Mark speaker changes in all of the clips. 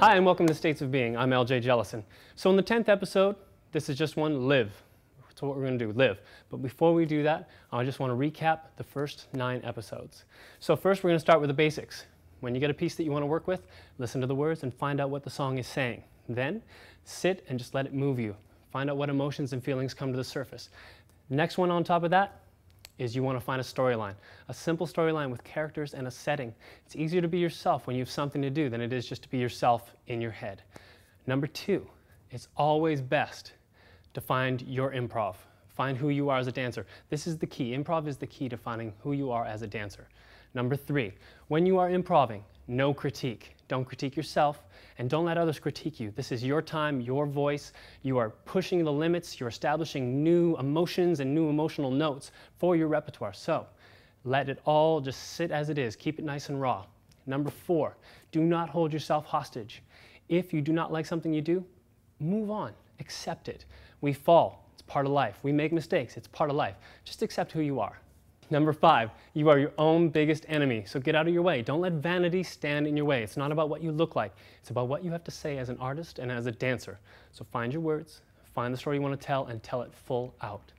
Speaker 1: Hi, and welcome to States of Being. I'm LJ Jellison. So, in the 10th episode, this is just one live. That's what we're going to do, live. But before we do that, I just want to recap the first nine episodes. So, first, we're going to start with the basics. When you get a piece that you want to work with, listen to the words and find out what the song is saying. Then, sit and just let it move you. Find out what emotions and feelings come to the surface. Next one on top of that, is you want to find a storyline, a simple storyline with characters and a setting. It's easier to be yourself when you have something to do than it is just to be yourself in your head. Number two, it's always best to find your improv. Find who you are as a dancer. This is the key. Improv is the key to finding who you are as a dancer. Number three, when you are improving, no critique. Don't critique yourself and don't let others critique you. This is your time, your voice. You are pushing the limits, you're establishing new emotions and new emotional notes for your repertoire. So let it all just sit as it is. Keep it nice and raw. Number four, do not hold yourself hostage. If you do not like something you do, move on, accept it. We fall, it's part of life. We make mistakes, it's part of life. Just accept who you are. Number five, you are your own biggest enemy. So get out of your way. Don't let vanity stand in your way. It's not about what you look like. It's about what you have to say as an artist and as a dancer. So find your words, find the story you want to tell, and tell it full out.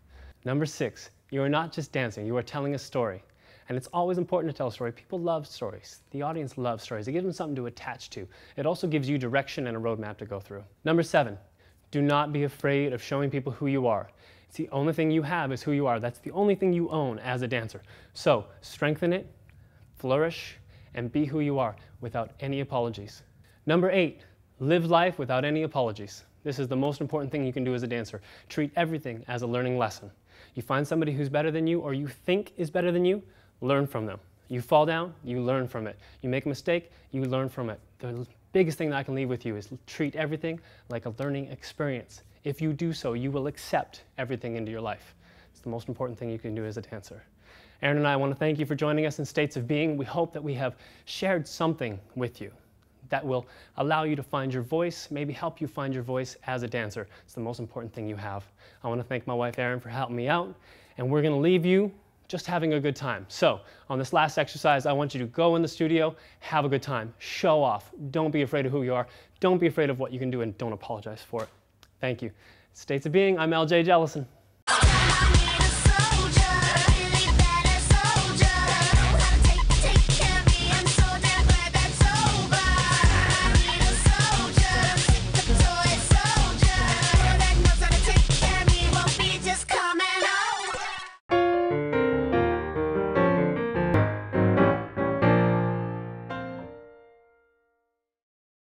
Speaker 1: Number six, you are not just dancing, you are telling a story. And it's always important to tell a story. People love stories. The audience loves stories. It gives them something to attach to. It also gives you direction and a roadmap to go through. Number seven, do not be afraid of showing people who you are. It's the only thing you have is who you are. That's the only thing you own as a dancer. So strengthen it, flourish, and be who you are without any apologies. Number eight, live life without any apologies. This is the most important thing you can do as a dancer. Treat everything as a learning lesson. You find somebody who's better than you or you think is better than you, learn from them. You fall down, you learn from it. You make a mistake, you learn from it. The biggest thing that I can leave with you is treat everything like a learning experience. If you do so, you will accept everything into your life. It's the most important thing you can do as a dancer. Aaron and I want to thank you for joining us in States of Being. We hope that we have shared something with you that will allow you to find your voice, maybe help you find your voice as a dancer. It's the most important thing you have. I want to thank my wife Erin for helping me out, and we're going to leave you just having a good time. So, on this last exercise, I want you to go in the studio, have a good time, show off. Don't be afraid of who you are, don't be afraid of what you can do, and don't apologize for it. Thank you. States of Being, I'm LJ Jellison.